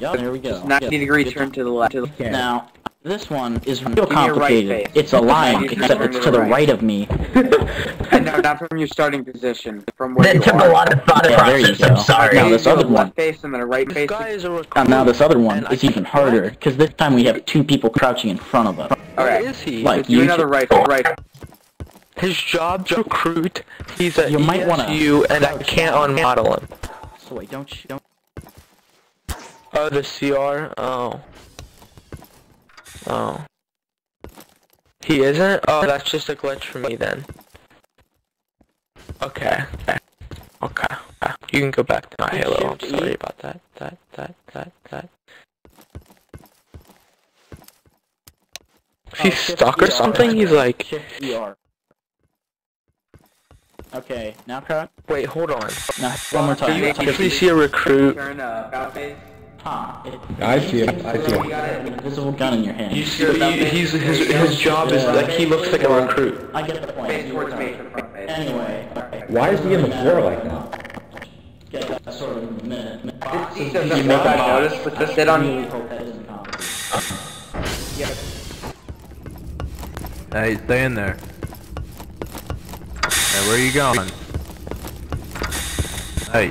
Yep, here we go. Just 90 Yep. degree turn to the left. To the, Okay. Now, this one is real Give me your right complicated. it's a line, except it's to to the the right. right of me. no, not from your starting position. From where That you took are. a lot of thought Yeah, process. I'm sorry. Now this other one. left face and then a right This face. guy is a recruit. Now this other one And is even harder, because this time we have two people crouching in front of us. Where Alright. is he? Like, Do you another right, right. His job's recruit. He's a You might wanna ESU, and I can't down. unmodel him. So wait, don't you, don't... Oh, the CR? Oh. Oh. He isn't? Oh, that's just a glitch for me then. Okay. Okay. Okay. okay. You can go back to my Shift Halo. I'm E. sorry about that. That, that, that, that. Is he Oh, shift stuck or ER. something? He's like, Shift ER. Okay, now crouch. wait, hold on. Now, one more time. Do time. you Shift actually see a recruit? Turn uh, about face. Huh, it- I see it. I see You it. got an invisible gun in your hand. You see, he- he's, his, his job is like, he looks like a recruit. I get the point. Face towards me. Anyway, alright. Why is he on the floor like that? Get that sort of in a minute. He doesn't make I notice, but just sit I on. really hope that isn't complicated. Hey, stay in there. Hey, where are you going? Hey.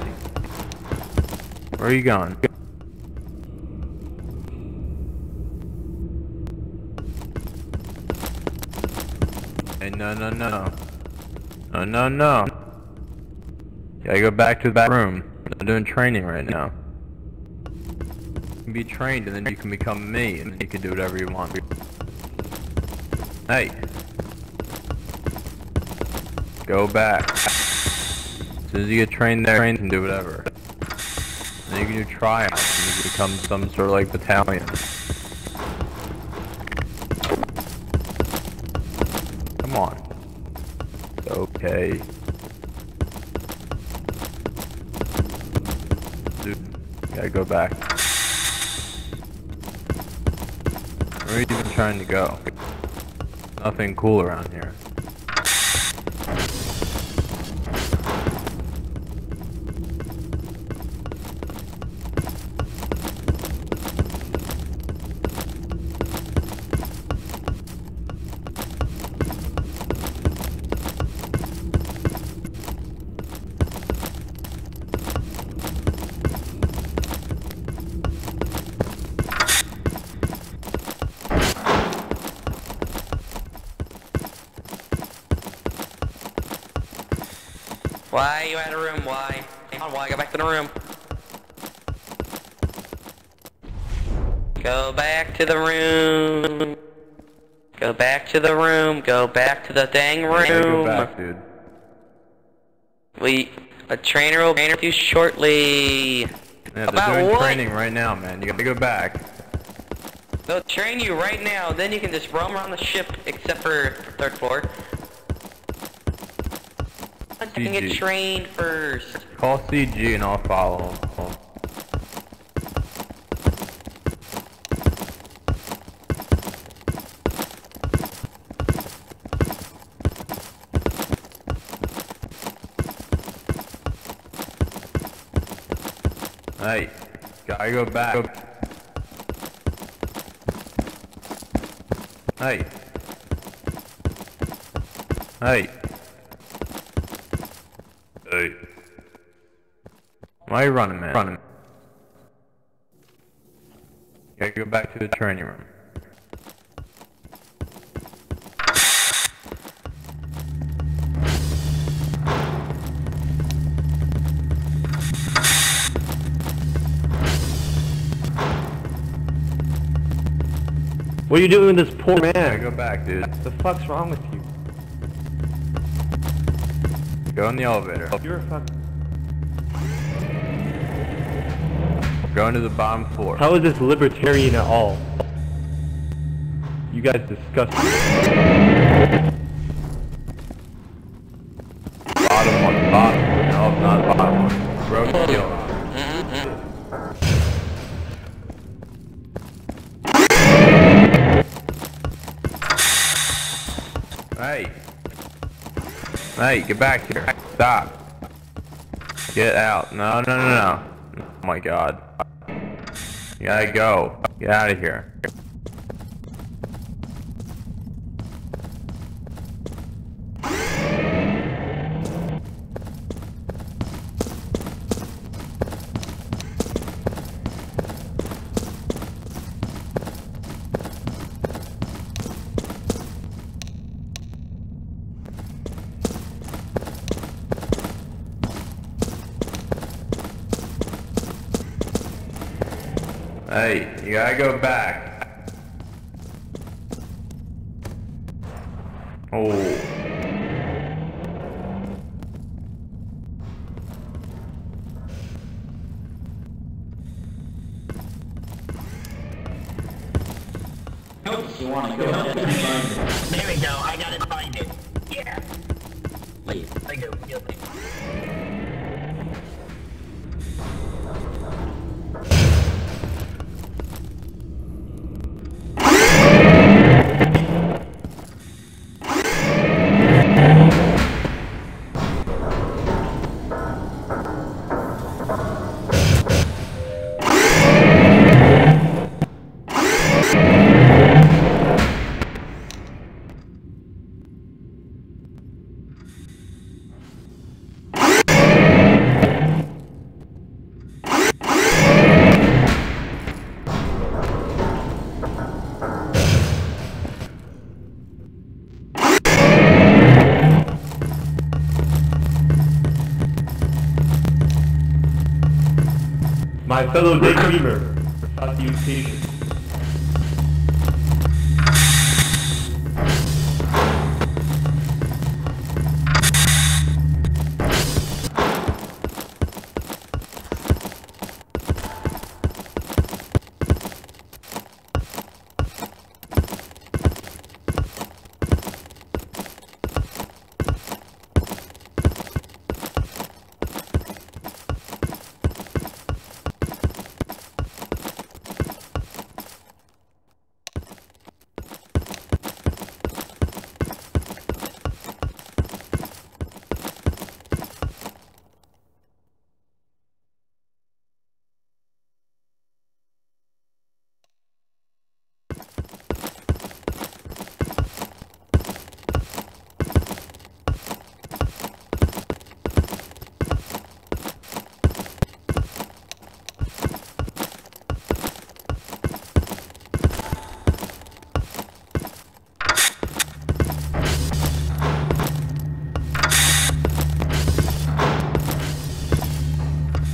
Where are you going? Hey, no, no, no. No, no, no. Gotta go back to the back room. I'm doing training right now. You can be trained and then you can become me and then you can do whatever you want. Hey. Go back. As soon as you get trained there, trained and do whatever. Then you can do tryouts and you can become some sort of like battalion. Come on. It's okay. Dude, gotta go back. Where are you even trying to go? Nothing cool around here. Why you out of room? Why? Come on, why? Go back to the room. Go back to the room. Go back to the room. Go back to the dang Gotta go room. back, dude. We, a trainer will train you shortly. Yeah, they're About doing what? training right now, man. You gotta go back. They'll train you right now. Then you can just roam around the ship, except for third floor. I can get trained first. Call CG and I'll follow him. Hey, gotta go back. Hey. Hey. Why are you running, man? Running. Gotta go back to the training room. What are you doing with this poor Gotta man? go back, dude. What The fuck's wrong with you? Go in the elevator. You're a fuck. Go to the bottom floor. How is this libertarian at all? You guys disgust me. Bottom one, bottom. No, it's not bottom one. Broken heel. Hey. Hey, get back here. Stop. Get out. No, no, no, no. Oh my god. You gotta go. Get out of here. Hey, you gotta go back. Oh. If you want to go ahead and find it. There we go, I gotta find it. Yeah. Please. I go, guilty. My fellow daydreamer, salutation. Ignore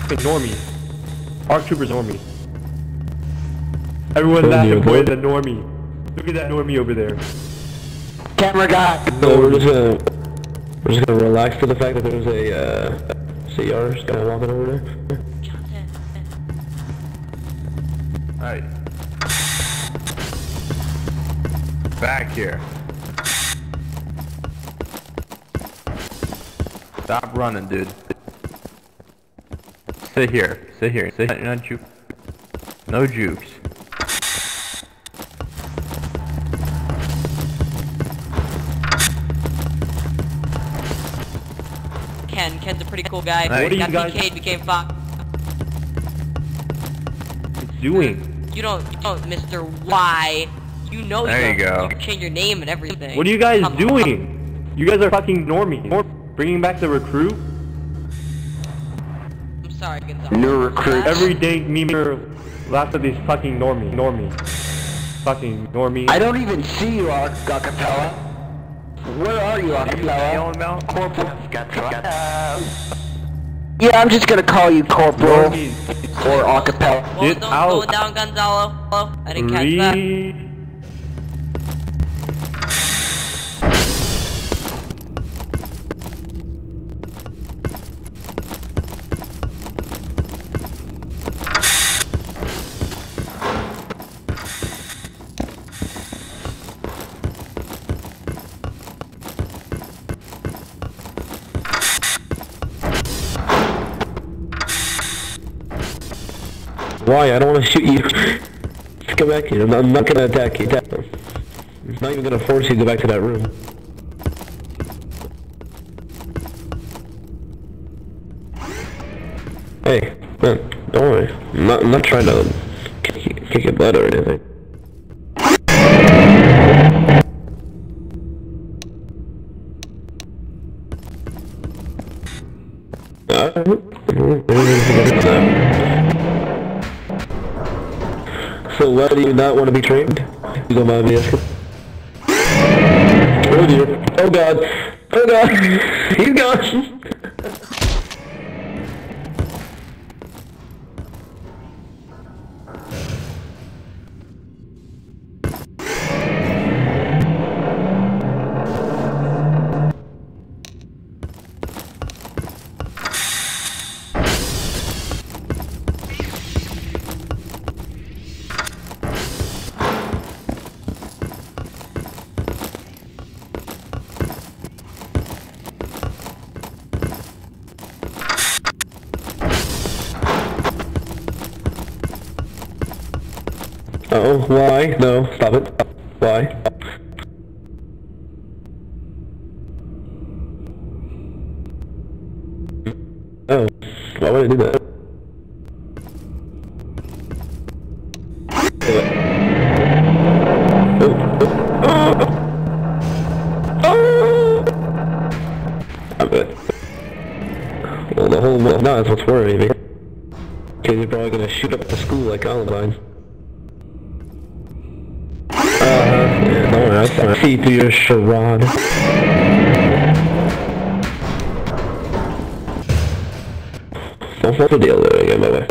me. Arc troopers normie. me. Everyone that avoid the normie. Look at that normie over there. Camera guy. No, we're just gonna we're just gonna relax for the fact that there's a uh, CR just kind of walking over there. Alright. Back here. Stop running, dude. Sit here. Sit here. Sit here. No juke. No jukes. Ken. Ken's a pretty cool guy. Hey. What are you Got guys- PK'd, became Fox. Doing. You don't, you don't, Mr. Y. You know There you you go. You change your name and everything. What are you guys Come on. doing? You guys are fucking normie. Bringing back the recruit? I'm sorry, Gonzalo. New recruit. Every day memer laughs at these fucking normie. Normie. Fucking normie. I don't even see you, Ar- Acapella. Where are you, Acapella? Yelling about? Corporal. Yeah, I'm just gonna call you Corporal Normies. or Acapella. What was Get going- out. going down, Gonzalo? I didn't catch that. Why? I don't want to shoot you. Just come back here. I'm not, I'm not gonna attack you. I'm not even gonna force you to go back to that room. Hey, man, don't worry. I'm not, I'm not trying to kick Can't get blood or anything. Uh, Why do you not want to be trained? You don't mind me asking. Oh dear. Oh god. Oh god. He's gone. Oh, why? No, stop it. Why? Oh, why would I do that? Oh, oh, oh, oh. Well, the whole, no, that's what's worrying me. Cause you're probably gonna shoot up the school like Columbine. Uh, yeah, don't worry, I I your charade. What's the deal there again, by the way?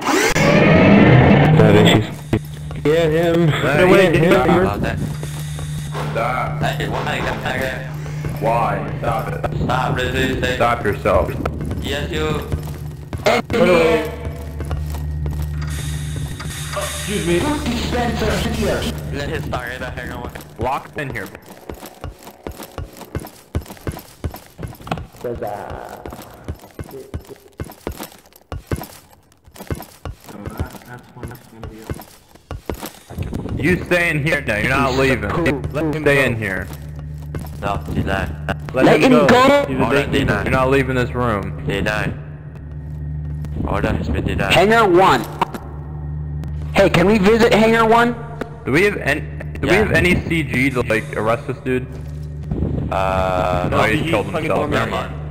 I issues. Get him! Hey, wait, Get get him! him. about that. Stop. Hey, why? Why? Stop it. Stop, resist. Stop yourself. Yes, you. Dispenser here. Let his start it. Hang on. Locked in here. Uh, you stay in here now. You're not leaving. Let him stay in here. No, deny. Let, him go. He's a Order denied. You're not leaving this room. Deny. Order has been denied. Hangar 1. Hey, can we visit Hangar 1? Do we have any? Do we have any CG to like arrest this dude? Uh, No, no. he he's killed himself. Never mind.